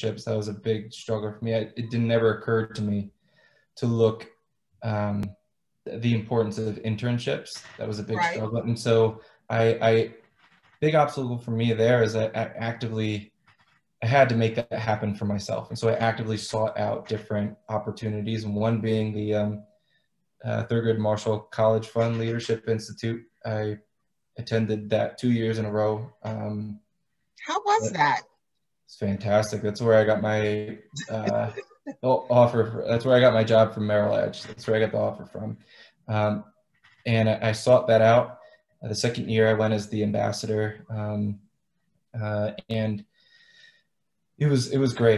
That was a big struggle for me. I, it didn't never occur to me to look um, the importance of internships. That was a big Right. struggle, and so I, I big obstacle for me there is that I actively I had to make that happen for myself, and so I actively sought out different opportunities. And one being the um, uh, Thurgood Marshall College Fund Leadership Institute. I attended that two years in a row. Um, How was that? It's fantastic. That's where I got my uh, offer. For, that's where I got my job from Merrill Edge. That's where I got the offer from. Um, and I, I sought that out. Uh, the second year, I went as the ambassador, um, uh, and it was it was great.